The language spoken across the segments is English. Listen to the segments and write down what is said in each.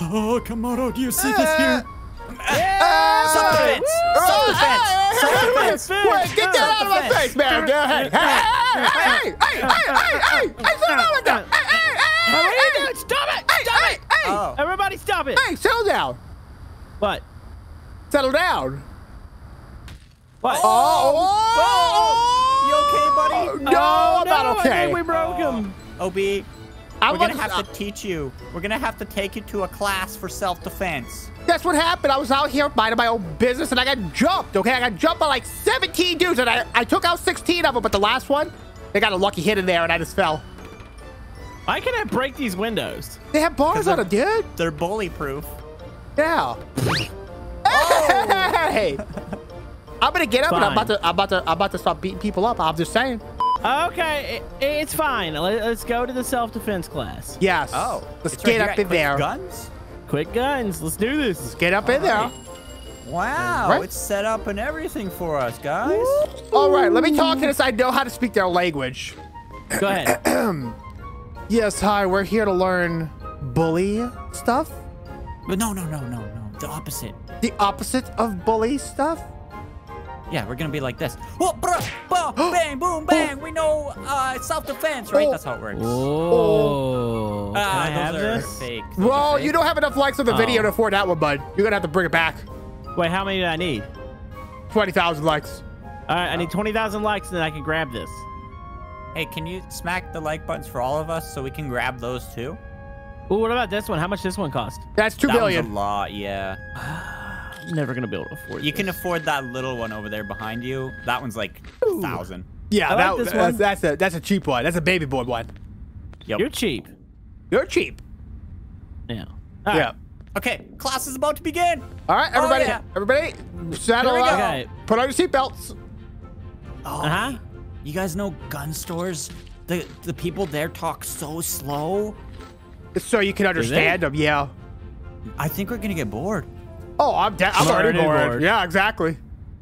Oh, Komodo, do you see this here? Self-defense! Self-defense! Self-defense! Wait, get that out of my face, man. Go ahead. Hey, hey, hey, hey, hey, hey, hey, hey, settle down with that. Hey, hey, hey, What are you hey, doing? Stop it! hey, Stop hey, it! hey, Oh. Everybody stop it! hey, settle down. What? Settle down. What? Oh, You okay, buddy? no, Oh, I'm not no, I okay. think we broke him. OB, I'm we're gonna about have to teach you. We're gonna have to take you to a class for self-defense. That's what happened. I was out here minding my own business and I got jumped, okay? I got jumped by like 17 dudes and I, I took out 16 of them, but the last one, they got a lucky hit in there and I just fell. Why can I break these windows? They have bars on them, dude. They're bully-proof. Yeah. Oh! Hey! I'm gonna get up and I'm about to I'm about to I'm about to start beating people up. I'm just saying. Okay, i- it's fine. Let- Let's go to the self-defense class. Yes. Oh, Let's get right up in Quick there. Guns? Quick guns. Let's do this. Get up in there. Wow, Right. it's set up and everything for us, guys. All right, let me talk to this. I know how to speak their language. Go ahead. Yes, hi. We're here to learn bully stuff. But no, no, no, no, no. The opposite. The opposite of bully stuff. Yeah, we're gonna be like this. Oh, bruh, bah, bang, boom, bang. We know uh, self-defense, right? Oh. That's how it works. Oh. Can Ah, I have are this? fake. Those are Well, fake. you don't have enough likes on the video Oh. to afford that one, bud. You're gonna have to bring it back. Wait, how many do I need? Twenty thousand likes. All right, I need 20,000 likes and then I can grab this. Hey, can you smack the like buttons for all of us so we can grab those too? Ooh, what about this one? How much this one cost? That's two that billion. one's a lot, yeah. I'm never gonna be able to afford it. You this. can afford that little one over there behind you. That one's like a thousand. Yeah, I like that, this that's, one. that's a that's a cheap one. That's a baby boy one. Yep. You're cheap. You're cheap. Yeah. All right. Yeah. Okay, class is about to begin. All right, everybody, yeah. everybody, saddle Here up. Okay. Put on your seatbelts. Oh, Uh-huh. You guys know gun stores? The the people there talk so slow. So you can understand them. Yeah. I think we're gonna get bored. Oh, I'm de- I'm I'm already already bored. bored. Yeah, exactly.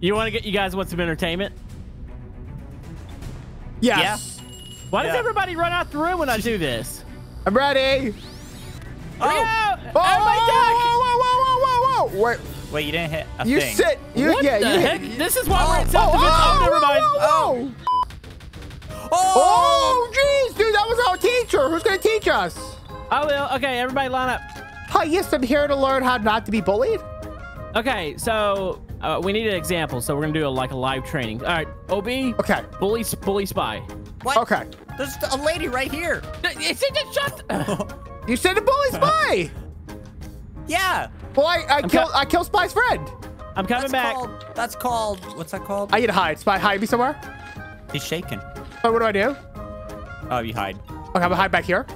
You want to get you guys want some entertainment? Yes. Why does everybody run out the room when I do this? I'm ready. Here we Oh, oh. oh go! Whoa, Everybody duck! whoa, whoa, whoa, whoa, whoa, whoa, Wait, wait, you didn't hit a you thing. sit. You What yeah, the you heck? hit. This is why oh, we're in Oh, self-defense. Oh, never mind. whoa, whoa. Oh, jeez, dude, that was our teacher. Who's gonna teach us? I will. Okay, everybody line up. Hi, yes, I'm here to learn how not to be bullied. Okay, so uh, we need an example. So we're gonna do a, like a live training. All right, Ob. Okay. Bully, bully spy. What? Okay. There's a lady right here. It's just shut. You said a bully spy. Yeah. Well, I, I killed I killed Spy's friend. I'm coming That's back. called. That's called. What's that called? I need to hide. Spy, hide me somewhere. He's shaking. Oh, what do I do? Oh, you hide. Okay, I'm gonna hide back here.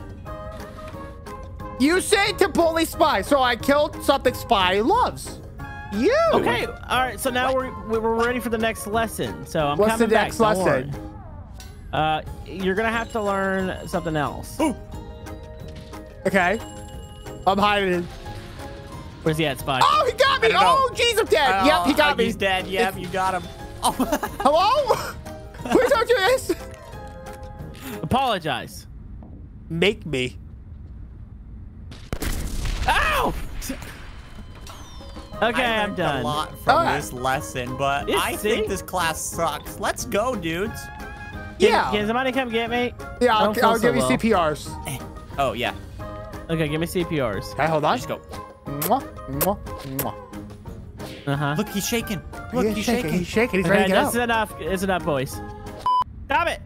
You say to bully Spy, so I killed something Spy loves. You. Okay, all right. So now we're we're ready for the next lesson. So I'm What's coming back. next don't lesson? Uh, you're gonna have to learn something else. Okay. I'm hiding. Where's he at, Spy? Oh, he got me. I know. Oh, jeez, I'm dead. yep, he got Oh, me. He's dead. Yep, you got him. Oh. Hello? Who told you this? Apologize. Make me. Okay, I I'm learned done. a lot from Alright. this lesson, but Yeah, I see? think this class sucks. Let's go, dudes. Yeah. Can somebody come get me? Yeah, I I'll, I'll so give you well. CPRs. Oh yeah. Okay, give me CPRs. Okay, hold on. Just go. Mwah, mwah, mwah. Uh huh. Look, he's shaking. Look, He's he's shaking. shaking. He's shaking. He's Okay, ready to get that's out. enough. It's enough, boys. Stop it!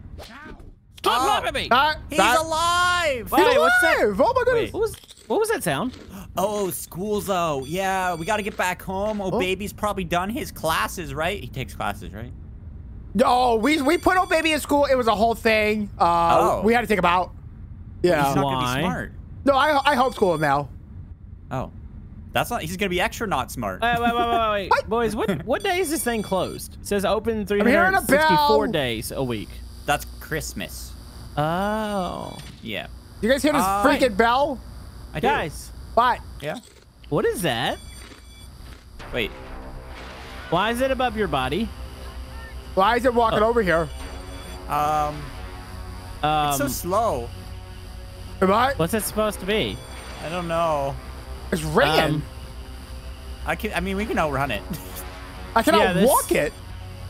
Stop Oh. slapping me! Uh, He's that- alive. Wait, He's what's that? alive! Oh my goodness! What was what was that sound? Oh, school's out. Yeah, we got to get back home. Oh, Oh. baby's probably done his classes, right? He takes classes, right? No, we we put old baby in school. It was a whole thing. Uh, Oh. we had to take him out. Yeah. He's not Why? gonna be smart. No, I I homeschool him now. Oh, that's not. He's gonna be extra not smart. Wait, wait, wait, wait, wait, What? boys. What what day is this thing closed? It says open 364 days a week. That's Christmas. Oh, Yeah. You guys hear this Uh, freaking bell? I do. guys, What? Yeah. what is that? Wait. Why is it above your body? Why is it walking Oh. over here? Um. Um, It's so slow. Am I? what's it supposed to be? I don't know. It's ringing. Um, I can. I mean, we can outrun it. I cannot yeah, this- walk it.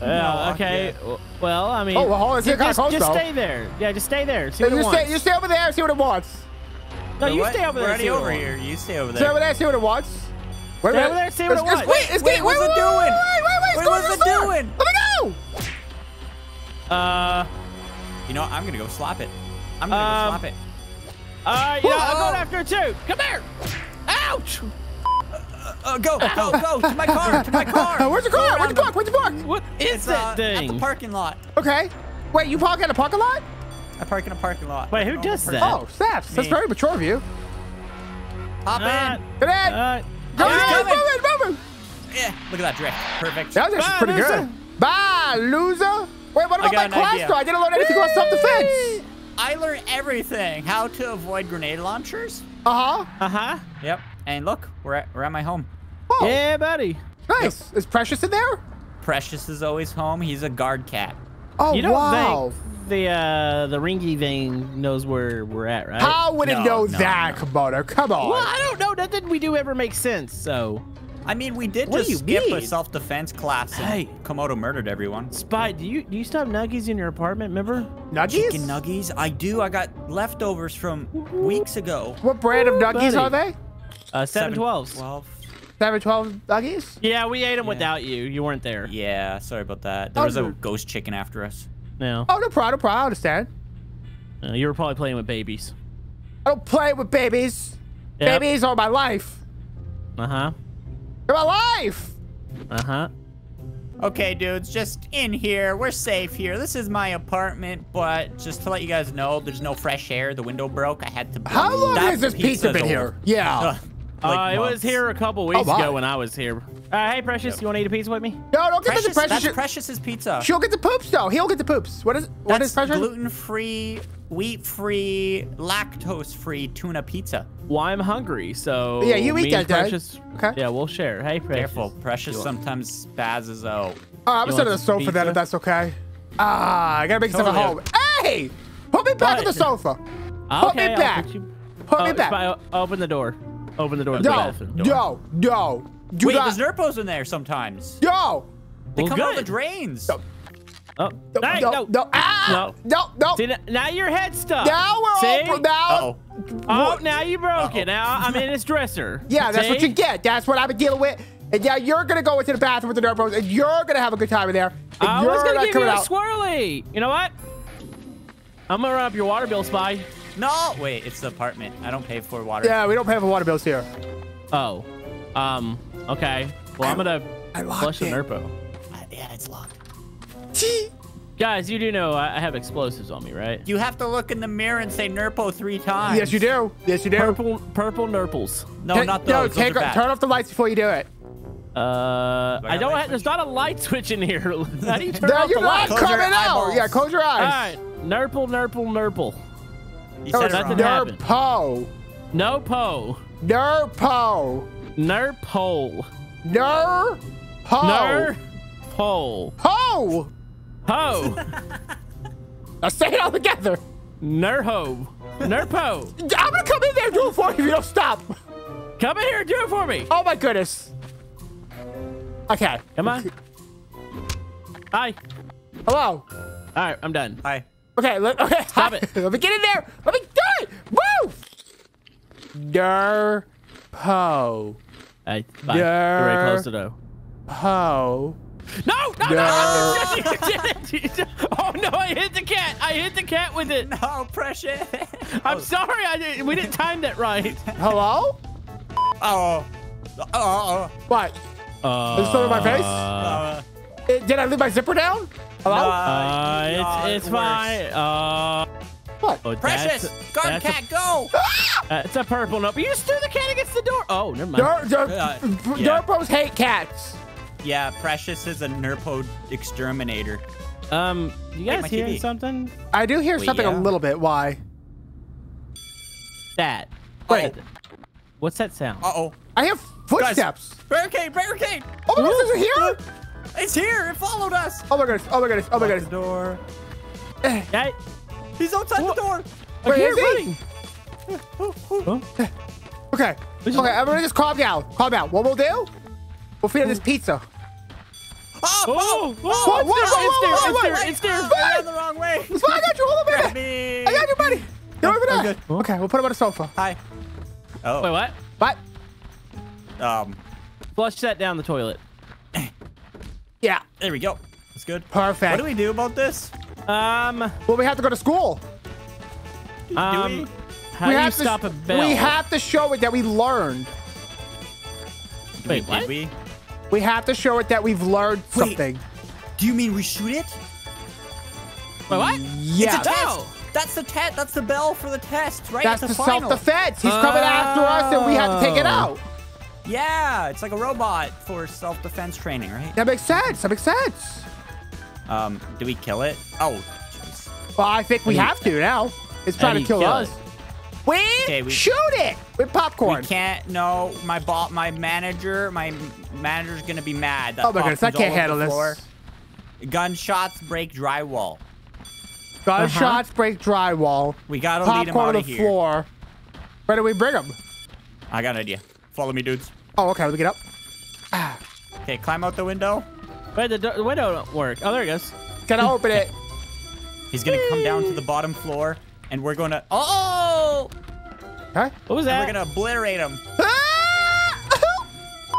Uh, okay. w- Well, I mean, Oh, well, hold on, it's ju- kinda just, just stay there. Yeah, just stay there. See what You it stay, wants. you stay over there, see what it wants. No, you What? stay over We're there. see already what over wants. here. You stay over Stay over there. there, see what it wants. Wait a Stay minute. over there, see what it It's- it's- wants. Wait, it's Wait, getting. what's wait, it wait, doing? Wait, wait, wait, Wait, it's going what's to it the store. doing? Let me go. Uh, You know, what? I'm gonna go slap it. I'm gonna Um, go slap it. all right. Yeah, I'm Whoa. going after it too. Come here. Ouch. Uh, go, go, go to my car. To my car. Uh, where's the car? Where's the them. park? Where's the park? What is It's that uh, at thing? the parking lot. Okay. Wait, you park at a parking lot? I park in a parking lot. Wait, who does that? Oh, snaps. That's Me. very mature of you. Hop Ah, in. Get in. uh, Go he's in. coming. Move it, move it. Yeah, look at that drift. Perfect. That was actually Bye, pretty loser. good. Bye, loser. Wait, what about my class idea. though? I didn't learn anything about self-defense. I learned everything. How to avoid grenade launchers. Uh-huh. uh huh. Yep. And look, we're at, we're at my home. Oh, Yeah, buddy. nice. Is Precious in there? Precious is always home. He's a guard cat. Oh, You don't wow. think the uh the ringy thing knows where we're at, right? How would it No, know no, that, no. Komodo? Come on. Well, I don't know. Nothing we do ever makes sense. So, I mean, we did What just you skip a self-defense class and Hey. Komodo murdered everyone. Spy, do you do you still have nuggies in your apartment? Remember? Nuggies? Chicken nuggies? I do. I got leftovers from weeks ago. What brand of nuggies buddy. are they? Uh, seven twelves. Twelve. 712 nuggies? Yeah, we ate them Yeah. without you. You weren't there. Yeah, sorry about that. There Oh, was a ghost chicken after us. No, Oh, no problem, no problem. I understand. Uh, you were probably playing with babies. I don't play with babies. Yep. Babies are my life. Uh huh. They're my life. Uh huh. Okay, dudes, just in here. We're safe here. This is my apartment, but just to let you guys know, there's no fresh air. The window broke. I had to. How long That has this pizza pizza's been here? Yeah. Ugh, like uh, it was here a couple weeks my. ago when I was here. Uh, hey, Precious, you want to eat a pizza with me? No, don't get the precious. that's She'll- Precious's pizza. She'll get the poops though. He'll get the poops. What is what That's is precious? gluten-free, wheat-free, lactose-free tuna pizza. Well, I'm hungry, so Yeah, you eat that, and Dad. Precious. Okay. Yeah, we'll share. Hey, Precious. Careful, Precious sometimes spazzes out. Oh, I'm You gonna sit on the some sofa then pizza? if that's okay. Ah, I gotta make stuff at home. Hey! Put me back on the sofa. Okay, Put me I'll back. Put, you... Put oh, me back. Open the door. Open the door. to the No, bathroom no, no. Do Wait, not. there's Nerpos in there sometimes. No. They Well, come out of the drains. No. Oh, No, hey, no, no, no. Ah! No, no. See, now your head's stuck. Now we're See? all now. Uh-oh. Oh, now you broke it. Now I'm in his dresser. Yeah, that's what you get. That's what I've been dealing with. And yeah, you're gonna go into the bathroom with the Nerpos, and you're gonna have a good time in there. And I you're was gonna not give you a out. swirly. You know what? I'm gonna run up your water bill, Spy. No, wait, it's the apartment. I don't pay for water. Yeah, we don't pay for water bills here. Oh, um, okay. Well, I'm gonna I flush the it. Nerpo. Uh, yeah, it's locked. Guys, you do know I I have explosives on me, right? You have to look in the mirror and say Nerpo three times. Yes, you do. Yes, you do. Purple, purple Nurples. No, Ta- not no, those. those take are bad. turn off the lights before you do it. Uh, got I don't have. There's not a light switch in here. How do you turn No, off you're the not light? Close coming out. Yeah, close your eyes. right, Nurple, Nurple, Nurple. You No, said it's it Nothing wrong. happened. Nerpo. No po. Nerpo. Nurpole. Nerpo. Nurpole. Ho. Ho. Now say it all together. Nurho. Nurpo. I'm gonna come in there and do it for you if you don't stop. Come in here and do it for me. Oh my goodness. Okay. Come on. Hi. Hello. All right, I'm done. Hi. Okay. Let, okay. Stop it. let me get in there. Let me do it. Woo. Nerpo. Hey, bye. You're very close to no. Ho. No, no, no! No. You did it. Oh no! I hit the cat. I hit the cat with it. No, Precious. I'm sorry. I didn't. We didn't time that right. Hello. Oh. Oh. What? Uh, Is it still in my face? Uh, Eh, Did I leave my zipper down? Hello. Uh, it's it's fine. Uh, what? oh, Precious, that's- guard that's a- cat, go. Uh, it's a purple note. But you just threw the cat against the door. Oh, never mind. Ner- ner- Uh, Nerpos yeah. hate cats. Yeah, Precious is a Nerpo exterminator. Um, you guys my hearing TV. something? I do hear Well, something yeah. a little bit. Why? That. Wait. What's that sound? Uh oh. I hear footsteps. Barricade, barricade. Oh my goodness, is it here? It's here. It followed us. Oh my goodness. Oh my goodness. Oh my Lock goodness. the door. Hey, He's outside What? the door. I'm Where here is he? running. Huh? Okay. Okay, everybody just calm down. Calm down. What we'll do? We'll feed him this pizza. Oh, Oh, oh, What? What? it's What? there, it's there, it's there, it's I there. the wrong way. That's why I got you. Hold on a minute. I got you, buddy. Get over there. good. Okay, we'll put him on the sofa. Hi. Oh. Wait, what? What? Um. Flush that down the toilet. Yeah. There we go. That's good. Perfect. What do we do about this? Um, Well, we have to go to school. Do um, we? how we do you have stop to, a bell? We have to show it that we learned. Wait, Did what? we? We have to show it that we've learned Wait. something. Do you mean we shoot it? Wait, what? Yeah. It's a test. No. That's the test. That's the bell for the test, right? That's At the the final. self-defense. He's coming after us, and we have to take it Oh. out. Yeah, it's like a robot for self-defense training, right? That makes sense. That makes sense. Um, do we kill it? Oh, jeez. Well, I think we do you- have to now. It's trying do to kill, kill us. it? We, Okay, we- shoot it with popcorn. We can't. No, my bot, my manager, my manager's gonna be mad. That Oh my goodness, I can't handle this. Gunshots break drywall. Gunshots break drywall. We gotta lead him out of the here. floor. Where do we bring him? I got an idea. Follow me, dudes. Oh, okay. Let me get up. Okay, climb out the window. Wait, the, the window don't work. Oh, there it goes. Can I open it? He's gonna come down to the bottom floor, and we're gonna. Oh! Okay. What was And that? we're gonna obliterate him. Ah!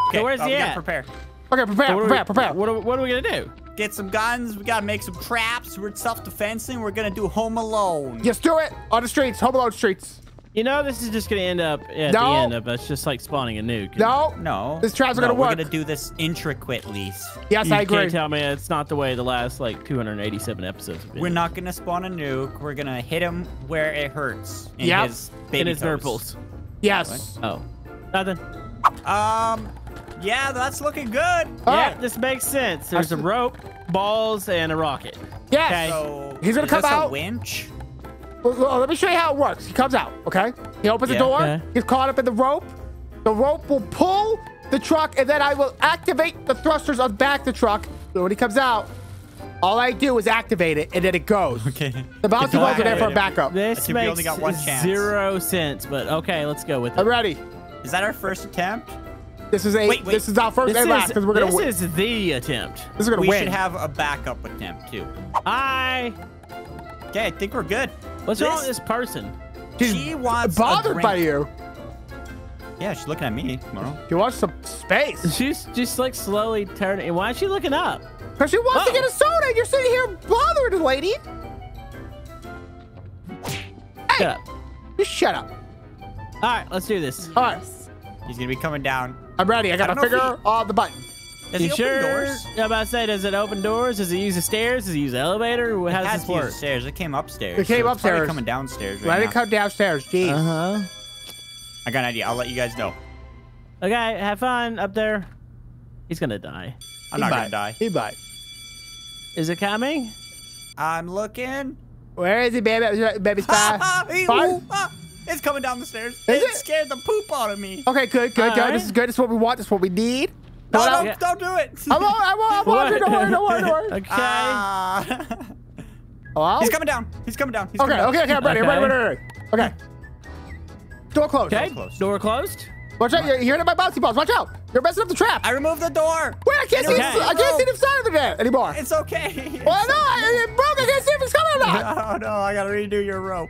Okay, where's oh, he we gotta at? prepare. okay, prepare, So what are prepare, we, prepare. What are, what are we gonna do? Get some guns. We gotta make some traps. We're self-defensing. We're gonna do Home Alone. Just do it on the streets, Home Alone streets. You know, this is just gonna end up at No. the end of us just like spawning a nuke. No. No. This traps are no, gonna work. we're gonna do this intricately. Yes, you I agree. You can't tell me it's not the way the last like 287 episodes have been. We're not gonna spawn a nuke. We're gonna hit him where it hurts. In Yep. his baby in his toes. nurples. Yes. Oh, nothing. Um, yeah, that's looking good. All yeah, right. this makes sense. There's a rope, balls, and a rocket. Yes. Okay. So He's gonna is come this out. A winch? Well, well, let me show you how it works. He comes out, okay? He opens Yeah. the door. Okay. He's caught up in the rope. The rope will pull the truck, and then I will activate the thrusters on back the truck. So when he comes out, all I do is activate it, and then it goes. Okay. The bouncy Good balls are there for luck. backup. This makes only got one chance. zero sense, but okay, let's go with it. I'm ready. Is that our first attempt? This is a. Wait, wait. This is our first This and last because we're gonna this win. is the attempt. this is gonna we win. should have a backup attempt too. I. Okay, I think we're good. What's This- wrong with this person? She's she wants a bothered by you. Yeah, she's looking at me. Tomorrow. She wants some space. She's just like slowly turning. Why is she looking up? Because she wants to Oh. get a soda, you're sitting here bothering the lady. Shut up. Just shut up. All right, let's do this. All right. He's gonna be coming down. I'm ready. I got to figure don't know if finger on the button. Does you he sure? open doors? I'm about to say, does it open doors? Does it use the stairs? Does it use the elevator? How It does has this work? stairs. It came upstairs. It came so it's upstairs. coming downstairs right Let now. it come downstairs. Jeez. Uh huh. I got an idea. I'll let you guys know. Okay, have fun up there. He's gonna die. I'm He not might. gonna die. He might. Is it coming? I'm looking. Where is he, baby? Baby spy. Ee, Fine. ooh. It's coming down the stairs. Is it, it? scared the poop out of me. Okay, good, good, All good. right. This is good. This is what we want. This is what we need. No, Come on no, don't do it. I'm on, I'm on, I'm on. Don't worry, don't worry, don't worry. okay. Ah. Hello? He's coming down. He's coming down. He's Okay, coming down. okay, okay. I'm ready. I'm ready, Okay. ready, ready. Okay. Door closed. Okay. close. Door closed. Watch out. You're hearing my bouncy balls. Watch out. You're messing up the trap. I removed the door. Wait, I can't see. Okay. I can't see the side of it there anymore. It's okay. Well, no, I- it broke. I can't see if it's coming or not. Oh no, I gotta redo your rope.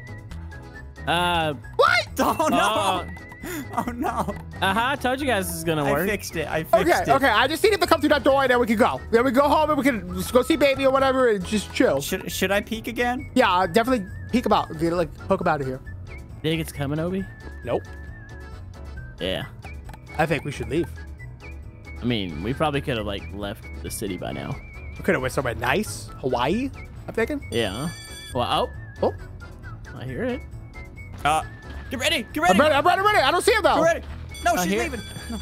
Uh. What? Oh no. Oh. Oh no. Uh huh. I told you guys this is gonna work. I fixed it. I fixed Okay, it. okay. okay, I just need him to come through that door and then we can go. Then we go home and we can just go see baby or whatever and just chill. Should should I peek again? Yeah, uh, definitely peek about, out. Get like poke about out of here. Think it's coming, Obi? Nope. Yeah. I think we should leave. I mean, we probably could have like left the city by now. We could have went somewhere nice, Hawaii. I'm thinking. Yeah. Well, Oh, oh, I hear it. Uh, get ready. Get I'm ready. ready. I'm ready. I'm ready. I don't see him though. Get ready. No, I she's hear- leaving. No.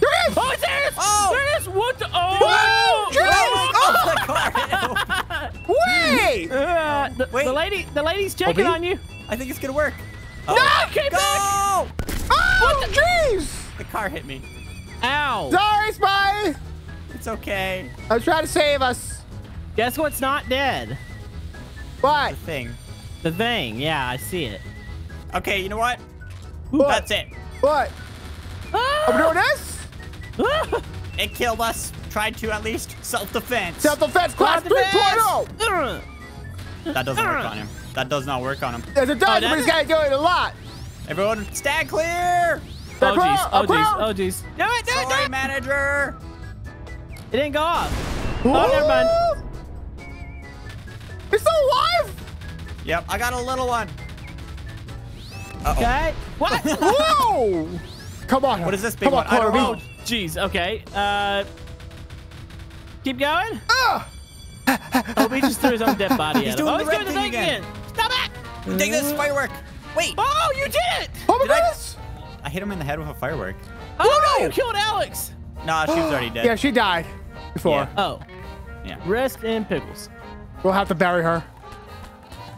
There he is. Oh, it's there! it is! Oh! There it is! What the? Whoa! Oh! Jeez! Oh, the car. Wait! Uh, the, Wait. the lady, the lady's checking Obi? on you. I think it's gonna work. Oh, No, came go! Oh, jeez! The car hit me. Ow! Sorry, Spy. It's okay. I'm trying to save us. Guess what's not dead? What? The Thing. The thing. Yeah, I see it. Okay, you know what? What? That's it. What? I'm doing this. It killed us. Tried to at least self-defense. Self-defense class Clap the 3.0. That doesn't work on him. That does not work on him. Yes, it does, Oh, but does he's it? got to do it a lot. Everyone, stand clear. Oh They're jeez. Oh I'm jeez. Oh jeez. Do it. Do it. Do it. manager. It didn't go off. Oh, never mind. He's still alive. Yep, I got a little one. Uh-oh. Okay. What? Whoa! Come on. What is this big Come one? on, I don't Corby. know. Oh, jeez. Okay. Uh, keep going. Ah! Oh, he just threw his own dead body He's at him. doing Oh, the he's red doing the thing thing again. again. Stop it. Take this firework. Wait, Oh, you did it. Oh my Did I- goodness! I hit him in the head with a firework. Oh no, you killed Alex. Nah, she was already dead. Yeah, she died before. Yeah. Oh, Yeah. rest in pickles. We'll have to bury her.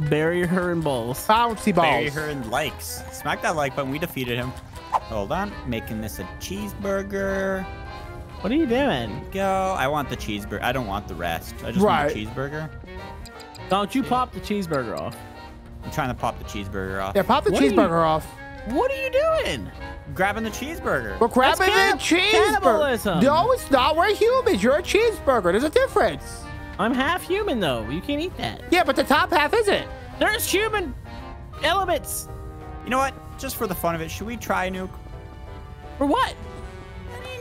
Bury her in bowls. Bouncy balls. Bury her in likes. Smack that like button. We defeated him. Hold on. Making this a cheeseburger. What are you doing? Go. I want the cheeseburger. I don't want the rest. I just Right. want the cheeseburger. Don't you pop the cheeseburger off? I'm trying to pop the cheeseburger off. Yeah, pop the What are you- cheeseburger off. What are you doing? Grabbing the cheeseburger. We're grabbing canni- the cheeseburger. cannibalism. No, it's not. We're humans. You're a cheeseburger. There's a difference. I'm half human though. You can't eat that. Yeah, but the top half isn't. There's human elements. You know what? Just for the fun of it, should we try nuke? For what? I mean,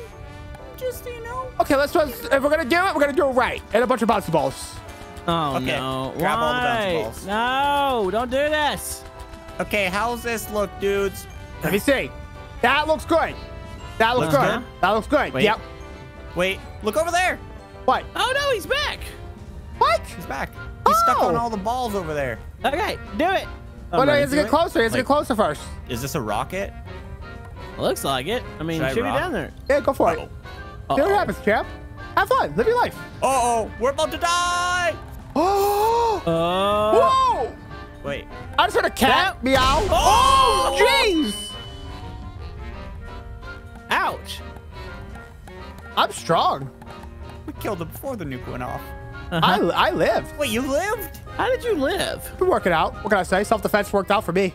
just you know. Okay, let's. let's if we're gonna do it, we're gonna do it right. And a bunch of bouncy balls. Oh Okay, no! grab all the bouncy Why? balls. No! Don't do this. Okay, how's this look, dudes? Let me see. That looks good. That looks Looks good. good? That looks good. Wait. Yep. Wait, look over there. What? Oh no, he's back. What? He's back. He's stuck on Oh. all the balls over there. Okay, do it. Oh, no, he ready has to to get it. closer. He has to Like- get closer first. Is this a rocket? Looks like it. I mean, Should I shoot it down there. Yeah, go for Uh-oh. it. See what happens, champ. Have fun. Live your life. Uh-oh, we're about to die. Oh! Oh. Whoa! Uh. Wait. I just heard a cat That- meow. Oh! oh! jeez! Ouch. I'm strong. We killed him before the nuke went off. I, I lived. Wait, you lived? How did you live? Been working out. What can I say? Self defense worked out for me.